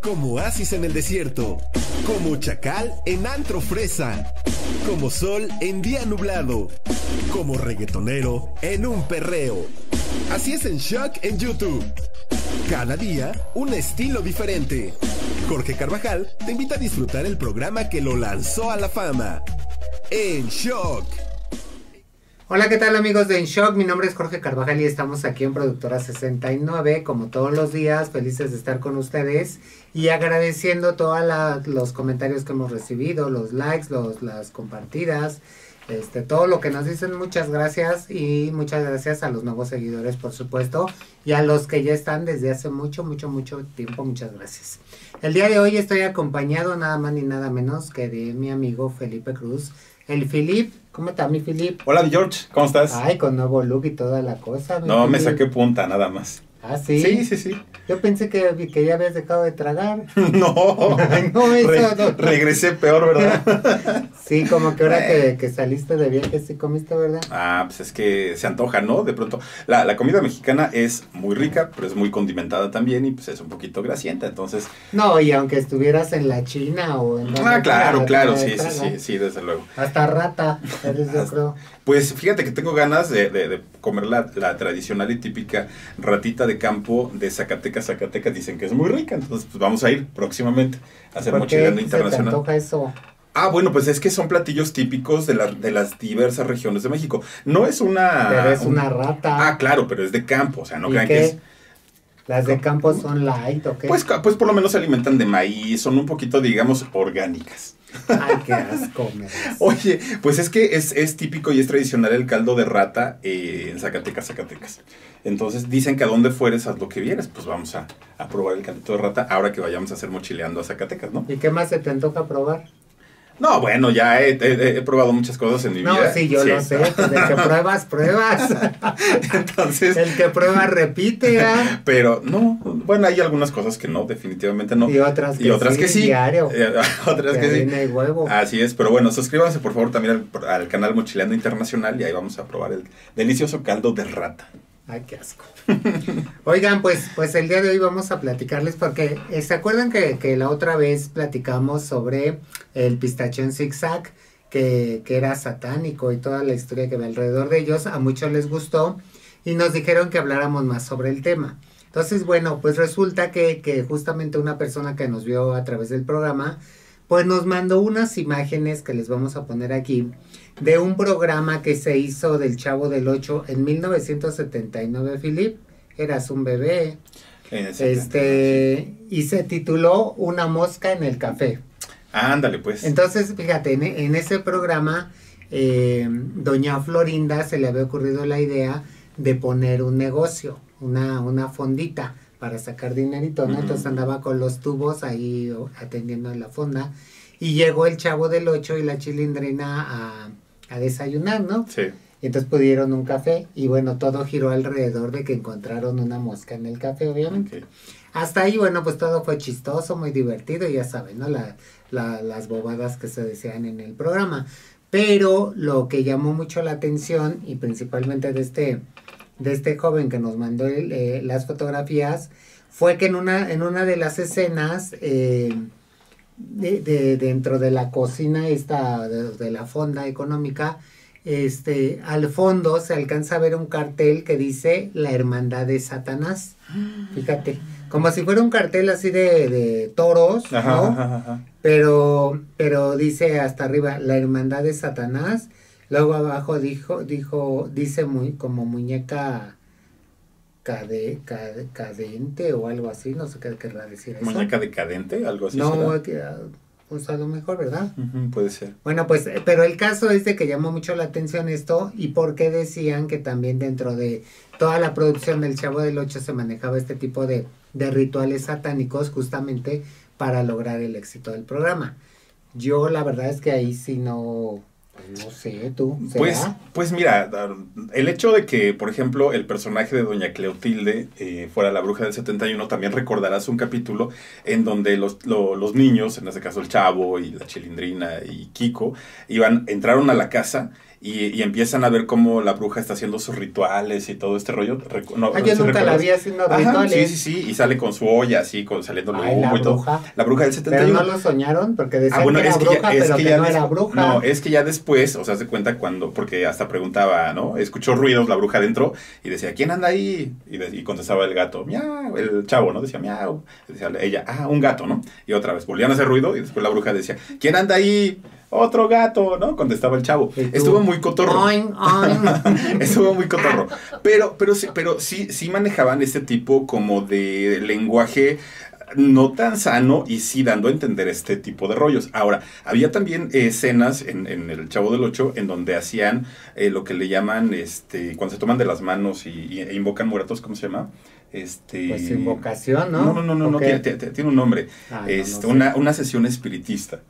como oasis en el desierto, como chacal en antro fresa, como sol en día nublado, como reggaetonero en un perreo. Así es en Shock en YouTube. Cada día un estilo diferente. Jorge Carvajal te invita a disfrutar el programa que lo lanzó a la fama. En Shock. Hola, ¿qué tal amigos de En Shock? Mi nombre es Jorge Carvajal y estamos aquí en Productora 69, como todos los días, felices de estar con ustedes y agradeciendo todos los comentarios que hemos recibido, los likes, los, las compartidas, este, todo lo que nos dicen, muchas gracias y muchas gracias a los nuevos seguidores, por supuesto, y a los que ya están desde hace mucho, mucho, mucho tiempo, muchas gracias. El día de hoy estoy acompañado nada más ni nada menos que de mi amigo Felipe Cruz. El Filip, ¿cómo está mi Filip? Hola George, ¿cómo estás? Ay, con nuevo look y toda la cosa. No, me saqué punta nada más. ¿Ah, sí? Sí, sí, sí. Yo pensé que, que ya habías dejado de tragar. no. no, eso no. Regresé peor, ¿verdad? sí, como que ahora que, que, saliste de viaje sí comiste, ¿verdad? Ah, pues es que se antoja, ¿no? De pronto. La, la, comida mexicana es muy rica, pero es muy condimentada también y pues es un poquito grasienta, entonces... No, y aunque estuvieras en la China o en... Ah, claro, claro, sí, sí, sí, sí, desde luego. Hasta rata, eres yo creo. Pues fíjate que tengo ganas de, de, de comer la, la, tradicional y típica ratita de campo de Zacatecas, Zacatecas. Dicen que es muy rica, entonces pues vamos a ir próximamente a hacer mochilando internacional. Se te eso? Ah, bueno, pues es que son platillos típicos de, la, de las diversas regiones de México. No es una... Pero es una rata. Ah, claro, pero es de campo, o sea, no crean que es... ¿Las de campo son light o qué? Pues, pues por lo menos se alimentan de maíz, son un poquito, digamos, orgánicas. Ay, qué asco. Me Oye, pues es que es, es, típico y es tradicional el caldo de rata eh, en Zacatecas, Zacatecas. Entonces dicen que a donde fueres, haz lo que vieres. Pues vamos a, a probar el caldo de rata ahora que vayamos a hacer mochileando a Zacatecas, ¿no? ¿Y qué más se te antoja probar? No, bueno, ya he, he, he, probado muchas cosas en mi no, vida. No, sí, yo sí. lo sé. Pues el que pruebas, pruebas. Entonces. El que prueba, repite. ¿eh? Pero no, bueno, hay algunas cosas que no, definitivamente no. Y otras que y otras sí. Que sí. Diario. Eh, otras que sí. Y huevo. Así es, pero bueno, suscríbanse por favor también al, al canal Mochileando Internacional y ahí vamos a probar el delicioso caldo de rata. Ay, qué asco. Oigan, pues, pues el día de hoy vamos a platicarles porque eh, se acuerdan que, la otra vez platicamos sobre el pistachón zigzag, que, que era satánico y toda la historia que ve alrededor de ellos. A muchos les gustó y nos dijeron que habláramos más sobre el tema. Entonces, bueno, pues resulta que justamente una persona que nos vio a través del programa, pues nos mandó unas imágenes que les vamos a poner aquí de un programa que se hizo del Chavo del Ocho en 1979, Philip. Eras un bebé. Este, y se tituló Una mosca en el café. Ándale, pues. Entonces, fíjate, en, en ese programa, eh, doña Florinda se le había ocurrido la idea de poner un negocio, una, una fondita para sacar dinerito, ¿no? Uh -huh. Entonces andaba con los tubos ahí atendiendo en la fonda. Y llegó el chavo del 8 y la chilindrina a, a desayunar, ¿no? Sí. Y entonces pudieron un café y bueno, todo giró alrededor de que encontraron una mosca en el café, obviamente. Okay. Hasta ahí, bueno, pues todo fue chistoso, muy divertido, ya saben, ¿no? La, la, las bobadas que se decían en el programa. Pero lo que llamó mucho la atención y principalmente de este, de este joven que nos mandó el, eh, las fotografías fue que en una, en una de las escenas... Eh, de, de, dentro de la cocina esta de, de, la fonda económica este al fondo se alcanza a ver un cartel que dice la hermandad de Satanás fíjate como si fuera un cartel así de, de toros ajá, ¿no? ajá, ajá. pero pero dice hasta arriba la hermandad de Satanás luego abajo dijo dijo dice muy como muñeca cade, cade, cadente o algo así, no sé qué querrá decir eso. ¿Muñeca decadente? ¿Algo así? No, pues a lo mejor, ¿verdad? Uh -huh, puede ser. Bueno, pues, pero el caso es de que llamó mucho la atención esto y porque decían que también dentro de toda la producción del Chavo del Ocho se manejaba este tipo de, de rituales satánicos justamente para lograr el éxito del programa. Yo la verdad es que ahí sí no, no sé, tú. Pues, pues mira, el hecho de que, por ejemplo, el personaje de Doña Cleotilde eh, fuera la bruja del 71, también recordarás un capítulo en donde los, lo, los niños, en este caso el chavo y la chilindrina y Kiko, iban, entraron a la casa y, empiezan a ver cómo la bruja está haciendo sus rituales y todo este rollo. No, ah, yo nunca la vi haciendo rituales. Sí, sí, sí, y sale con su olla así, con, saliendo humo y todo. La bruja del 71. Pero no lo soñaron porque decían ah, que era bruja, pero que, no era bruja. No, es que ya después, o sea, se cuenta cuando, porque hasta preguntaba, ¿no? Escuchó ruidos la bruja adentro y decía, ¿quién anda ahí? Y, contestaba el gato, miau, el chavo, ¿no? Decía, miau. Decía ella, ah, un gato, ¿no? Y otra vez, volvían a hacer ruido y después la bruja decía, ¿quién anda ahí? Otro gato, ¿no? Contestaba el chavo. Estuvo muy cotorro. Estuvo muy cotorro. Pero, pero, sí, pero sí, sí manejaban este tipo como de lenguaje no tan sano y sí dando a entender este tipo de rollos. Ahora, había también escenas en, El Chavo del Ocho en donde hacían eh, lo que le llaman, este, cuando se toman de las manos y, e invocan muertos, ¿cómo se llama? Este, pues invocación, ¿no? No, no, no, no, tiene, un nombre. Ah, este, una, una sesión espiritista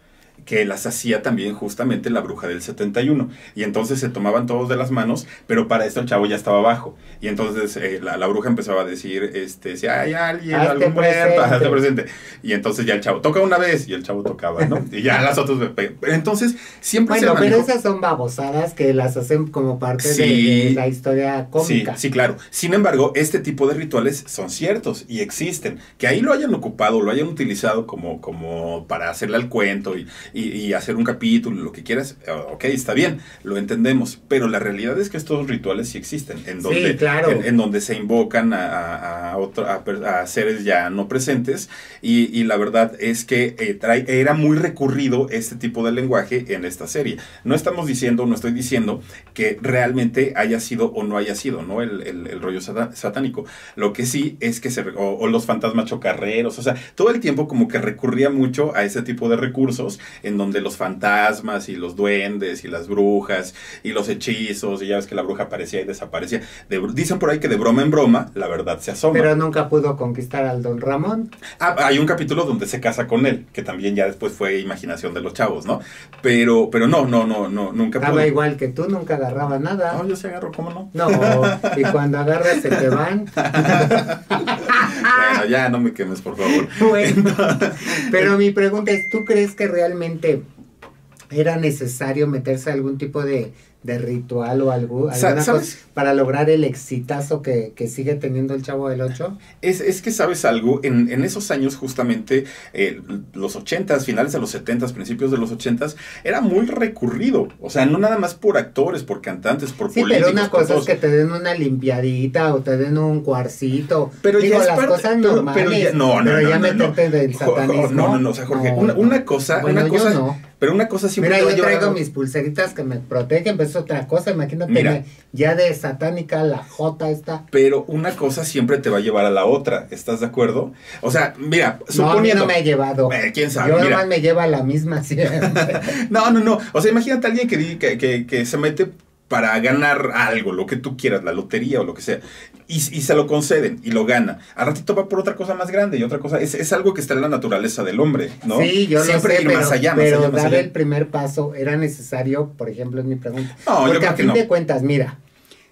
que las hacía también justamente la bruja del 71. Y entonces se tomaban todos de las manos, pero para esto el chavo ya estaba abajo. Y entonces eh, la, bruja empezaba a decir, este, si hay alguien, algún muerto, hazte presente. Y entonces ya el chavo toca una vez y el chavo tocaba, ¿no? Y ya las otras... Entonces siempre bueno, pero esas son babosadas que las hacen como parte de, la historia cómica. Sí, sí, claro. Sin embargo, este tipo de rituales son ciertos y existen. Que ahí lo hayan ocupado, lo hayan utilizado como, como para hacerle al cuento y y, hacer un capítulo, lo que quieras, eh, ok, está bien, lo entendemos, pero la realidad es que estos rituales sí existen, en donde, en, donde se invocan a, a, seres ya no presentes y, la verdad es que eh, era muy recurrido este tipo de lenguaje en esta serie. No estamos diciendo, no estoy diciendo que realmente haya sido o no haya sido, ¿no? El, el, rollo satánico. Lo que sí es que se, o, o los fantasmas chocarreros, o sea, todo el tiempo como que recurría mucho a ese tipo de recursos en donde los fantasmas y los duendes y las brujas y los hechizos, y ya ves que la bruja aparecía y desaparecía. dicen por ahí que de broma en broma, la verdad se asoma. Pero nunca pudo conquistar al don Ramón. Ah, hay un capítulo donde se casa con él, que también ya después fue imaginación de los chavos, ¿no? Pero, pero no, no, no, no, nunca Estaba igual que tú, nunca agarraba nada. No, yo sí agarro, ¿cómo no? No, y cuando agarras se te van. bueno, ya no me quemes, por favor. Bueno, pero mi pregunta es, ¿tú crees que realmente era necesario meterse algún tipo de, de ritual o algo, alguna cosa para lograr el exitazo que, sigue teniendo el Chavo del 8? Es, es que sabes algo, en, en esos años justamente, eh, los 80 finales de los 70 principios de los 80 era muy recurrido, o sea, no nada más por actores, por cantantes, por sí, pero una cosa es que te den una limpiadita o te den un cuarcito, pero Digo, ya las cosas normales, pero ya, no, no, pero ya meterte del satanismo. No, no, no, o sea, Jorge, una, una, cosa, una cosa... Pero una cosa siempre Mira, yo traigo mis pulseritas que me protegen, pero es otra cosa. Imagínate, ya de satánica la J está. Pero una cosa siempre te va a llevar a la otra, ¿estás de acuerdo? O sea, mira, suponiendo... No, no me ha llevado. Eh, ¿Quién sabe? Yo nomás me lleva a la misma siempre. no, no, no. O sea, imagínate a alguien que, que, que, que se mete para ganar algo, lo que tú quieras, la lotería o lo que sea, y, y, se lo conceden y lo gana. Al ratito va por otra cosa más grande y otra cosa. Es, es algo que está en la naturaleza del hombre, ¿no? Sí, yo Siempre lo sé, ir pero, más allá, pero dar el primer paso era necesario, por ejemplo, es mi pregunta. No, Porque a fin de cuentas, mira,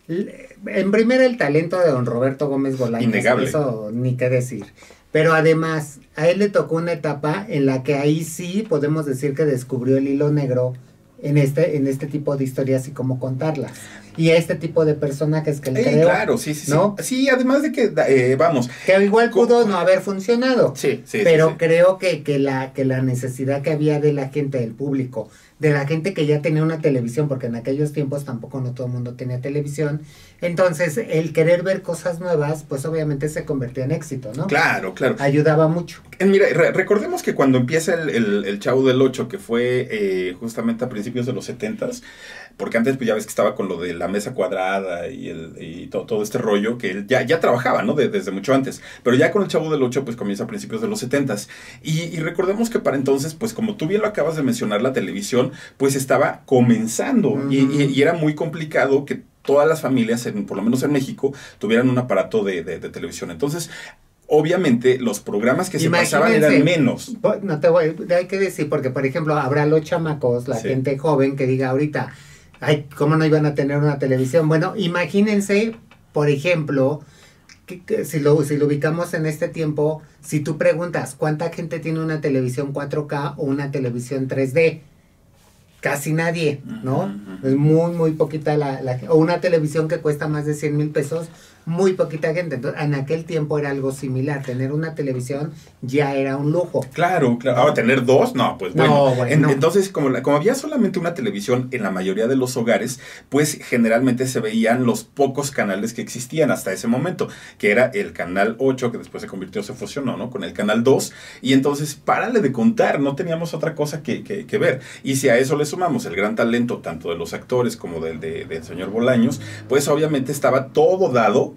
en primer el talento de don Roberto Gómez Bolaños, Innegable. eso ni qué decir. Pero además, a él le tocó una etapa en la que ahí sí podemos decir que descubrió el hilo negro en este, en este tipo de historias y cómo contarlas. Y este tipo de personajes que le eh, Claro, sí, sí, ¿no? sí. además de que, eh, vamos. Que igual pudo no haber funcionado. Sí, sí. Pero creo que, que, la, que la necesidad que había de la gente, del público, de la gente que ya tenía una televisión, porque en aquellos tiempos tampoco no todo el mundo tenía televisión. Entonces, el querer ver cosas nuevas, pues obviamente se convertía en éxito, ¿no? Claro, claro. Ayudaba mucho. Eh, mira, recordemos que cuando empieza el, el, Chavo del Ocho, que fue eh, justamente a principios de los setentas, porque antes pues ya ves que estaba con lo de la mesa cuadrada y, el, y todo, este rollo, que él ya, ya trabajaba, ¿no? desde mucho antes. Pero ya con el Chavo del Ocho, pues comienza a principios de los setentas. Y, y recordemos que para entonces, pues como tú bien lo acabas de mencionar, la televisión, pues estaba comenzando y, era muy complicado que todas las familias, en, por lo menos en México, tuvieran un aparato de, televisión. Entonces, obviamente los programas que se pasaban eran menos. No te voy, hay que decir, porque por ejemplo, habrá los chamacos, la gente joven que diga ahorita, ay, ¿cómo no iban a tener una televisión? Bueno, imagínense, por ejemplo, que, si, lo, si lo ubicamos en este tiempo, si tú preguntas cuánta gente tiene una televisión 4K o una televisión 3D, casi nadie, ¿no? Es muy, muy poquita la, la- O una televisión que cuesta más de 100 mil pesos, muy poquita gente. Entonces, en aquel tiempo era algo similar. Tener una televisión ya era un lujo. Claro, claro. Ahora, tener dos, no, pues bueno. No, En- bueno. entonces, como, la- como había solamente una televisión en la mayoría de los hogares, pues generalmente se veían los pocos canales que existían hasta ese momento, que era el canal 8, que después se convirtió, se fusionó, ¿no? Con el canal 2. Y entonces, párale de contar, no teníamos otra cosa que, que- que ver. Y si a eso le sumamos el gran talento tanto de los actores como del, de- del señor Bolaños, pues obviamente estaba todo dado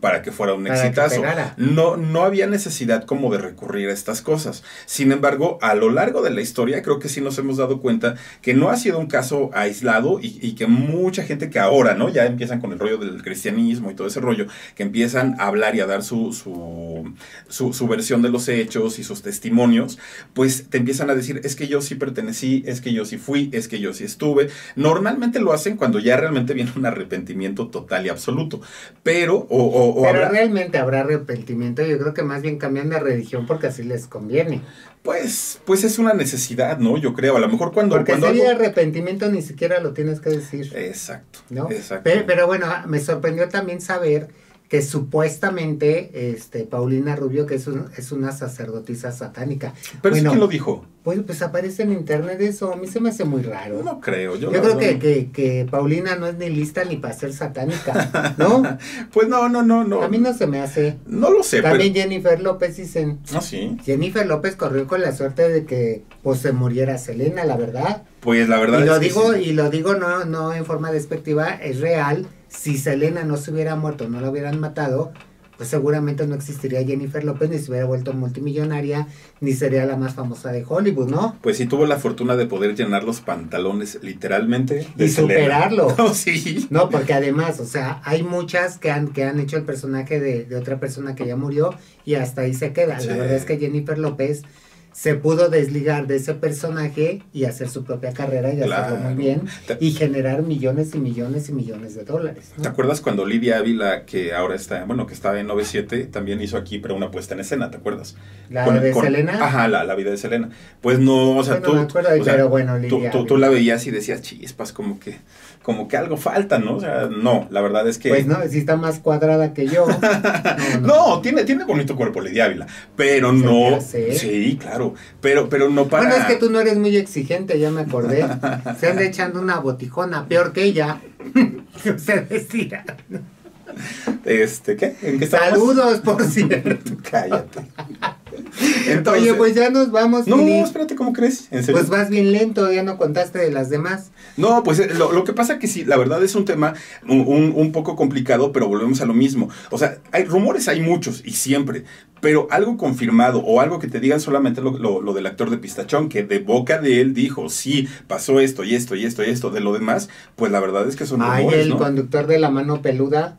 para que fuera un Para exitazo. No, no había necesidad como de recurrir a estas cosas. Sin embargo, a lo largo de la historia creo que sí nos hemos dado cuenta que no ha sido un caso aislado y, y que mucha gente que ahora, ¿no? Ya empiezan con el rollo del cristianismo y todo ese rollo, que empiezan a hablar y a dar su, su, su, su versión de los hechos y sus testimonios, pues te empiezan a decir, es que yo sí pertenecí, es que yo sí fui, es que yo sí estuve. Normalmente lo hacen cuando ya realmente viene un arrepentimiento total y absoluto. Pero, o, o- o Pero habrá- realmente habrá arrepentimiento. Yo creo que más bien cambian de religión porque así les conviene. Pues, pues es una necesidad, ¿no? Yo creo. A lo mejor cuando. Porque cuando si algo- arrepentimiento ni siquiera lo tienes que decir. Exacto. ¿no? Exacto. Pero, pero bueno, me sorprendió también saber que supuestamente este Paulina Rubio, que es, un- es una sacerdotisa satánica. Pero bueno, que lo dijo. Pues, pues aparece en internet eso, a mí se me hace muy raro. No creo. Yo, Yo creo que, que, que Paulina no es ni lista ni para ser satánica, ¿no? Pues no, no, no, no. A mí no se me hace. No lo sé, También Jennifer López dicen. Ah, sí. Jennifer López corrió con la suerte de que pues se muriera Selena, la verdad. Pues la verdad Y lo es que digo, sí. y lo digo no, no en forma despectiva, es real. Si Selena no se hubiera muerto, no la hubieran matado, pues seguramente no existiría Jennifer López, ni se hubiera vuelto multimillonaria, ni sería la más famosa de Hollywood, ¿no? Pues sí tuvo la fortuna de poder llenar los pantalones literalmente. De Y Selena. superarlo. No, sí. No, porque además, o sea, hay muchas que han, que han hecho el personaje de, de otra persona que ya murió y hasta ahí se queda. Sí. La verdad es que Jennifer López se pudo desligar de ese personaje y hacer su propia carrera y hacerlo Claro. muy bien y generar millones y millones y millones de dólares. ¿no? ¿Te acuerdas cuando Lidia Ávila, que ahora está, bueno, que estaba en 97, también hizo aquí, pero una puesta en escena, ¿te acuerdas? La Con- de con- Selena. Ajá, la, la vida de Selena. Pues no, o sea, Bueno, tú. me acuerdo, o sea, pero bueno, tú, Lidia tú- tú la veías y decías, chispas, como que, como que algo falta, ¿no? O sea, no, la verdad es que. Pues no, si está más cuadrada que yo. No, tiene, tiene bonito cuerpo Lidia Ávila, pero no. Sí, claro, pero, pero no para. Bueno, es que tú no eres muy exigente, ya me acordé. Se anda echando una botijona, peor que ella. Se decía. Este, ¿qué? ¿En qué? Saludos, por cierto. Cállate. Entonces, Oye, pues ya nos vamos, No, Mini. espérate, ¿cómo crees? ¿En serio? Pues vas bien lento, ya no contaste de las demás. No, pues eh, lo, lo que pasa que sí, la verdad es un tema un, un- un poco complicado, pero volvemos a lo mismo. O sea, hay rumores, hay muchos y siempre, pero algo confirmado o algo que te digan solamente lo, lo- lo del actor de Pistachón, que de boca de él dijo, sí, pasó esto y esto y esto y esto, de lo demás, pues la verdad es que son Ay, rumores, el ¿no? conductor de la mano peluda,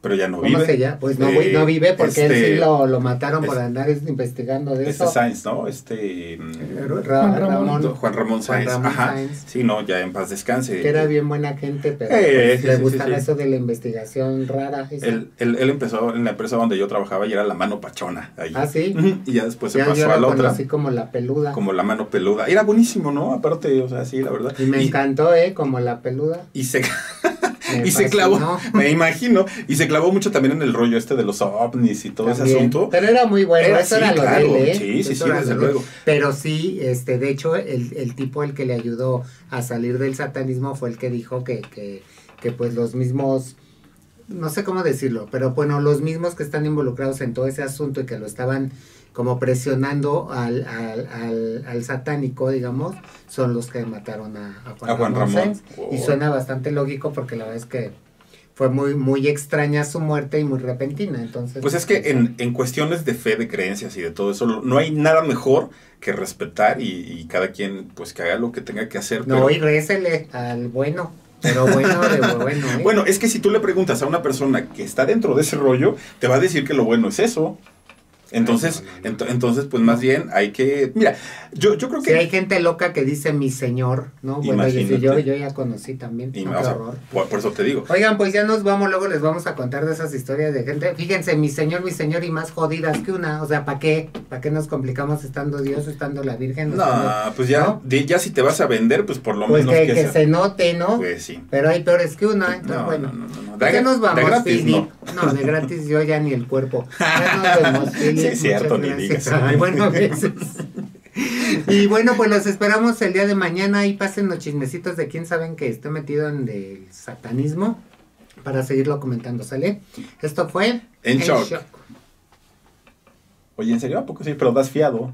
Pero ya no ¿cómo vive. se llama? Pues no, Eh, no vive porque él este- sí lo, lo mataron por es- andar investigando de Este eso. Sainz, ¿no? Este... mm, Ra- Juan Ramón, Ramón. Juan Ramón Juan Sainz. Ramón Ajá. Sainz. Sí, no, ya en paz descanse. que era bien buena gente, pero Eh, pues, sí, le sí, gustaba sí, sí. eso de la investigación rara. Él, él, él empezó en la empresa donde yo trabajaba y era la mano pachona. Ahí. Ah, sí. Y ya después se Ya pasó yo a lo la otra. conocí como la peluda. Como la mano peluda. Era buenísimo, ¿no? Aparte, o sea, sí, la verdad. Y me encantó, ¿eh? Como la peluda. y se, Me y se clavó, me imagino, y se clavó mucho también en el rollo este de los ovnis y todo ese asunto. Pero era muy bueno, Era- eso sí, era lo claro, de él, ¿eh? sí, sí, Eso sí, desde luego. Pero sí, este, de hecho, el, el tipo el que le ayudó a salir del satanismo fue el que dijo que, que, que pues los mismos, no sé cómo decirlo, pero bueno, los mismos que están involucrados en todo ese asunto y que lo estaban como presionando al, al, al, al satánico, digamos, son los que mataron a, a Juan, A Juan Ramón. Oh. Y suena bastante lógico porque la verdad es que fue muy, muy extraña su muerte y muy repentina. Entonces, Pues es que en, en cuestiones de fe, de creencias y de todo eso, no hay nada mejor que respetar y, y cada quien pues que haga lo que tenga que hacer. No, pero- y récele al bueno, pero bueno de bueno, ¿eh? Bueno, es que si tú le preguntas a una persona que está dentro de ese rollo, te va a decir que lo bueno es eso. Entonces, entonces, pues más bien hay que. Mira, yo, yo creo que. Si hay gente loca que dice mi señor, ¿no? Bueno, yo, yo, ya conocí también. por, eso te digo. Oigan, pues ya nos vamos, luego les vamos a contar de esas historias de gente. Fíjense, mi señor, mi señor, y más jodidas que una. O sea, ¿para qué? ¿Para qué nos complicamos estando Dios, estando la Virgen? No, pues ya, ya si te vas a vender, pues por lo pues menos. Que, que, se note, ¿no? Pues sí. Pero hay peores que una. Entonces, no, bueno. No, no, no. ¿De nos vamos, de gratis, no. no. de gratis yo ya ni el cuerpo. Ya nos vemos, Sí, es cierto, ni digas. bueno, veces. Y bueno, pues los esperamos el día de mañana y pasen los chismecitos de quién saben que esté metido en el satanismo para seguirlo comentando, ¿sale? Esto fue En, shock. Oye, ¿en serio? ¿A poco sí? Pero das fiado.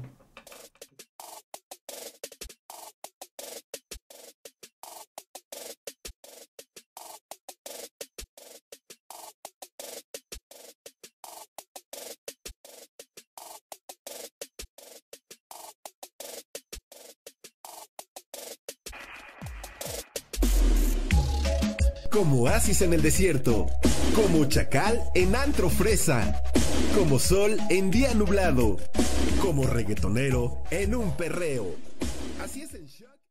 Como oasis en el desierto, como chacal en antro fresa, como sol en día nublado, como reggaetonero en un perreo. Así es en.